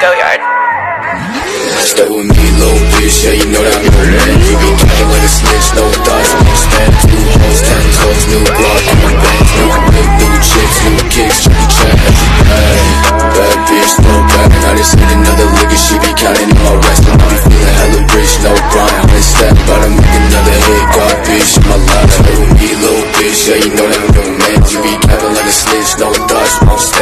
Go Yard. Stay with me, little bitch, yeah, you know that I'm your man You be talking like a snitch, no thoughts, no stand Two hoes, ten toes, new block, new bands New whip, new chicks, new kicks, Jackie Chan Hey, bad bitch, no bad I just hit another lick and she be counting on my rest. And I be feeling hella rich, no grind Hundred step, about to make another hit God, bitch, in my life. Stay with me, little bitch, yeah, you know that I'm your man. You be capping like a snitch, no thoughts, no stand.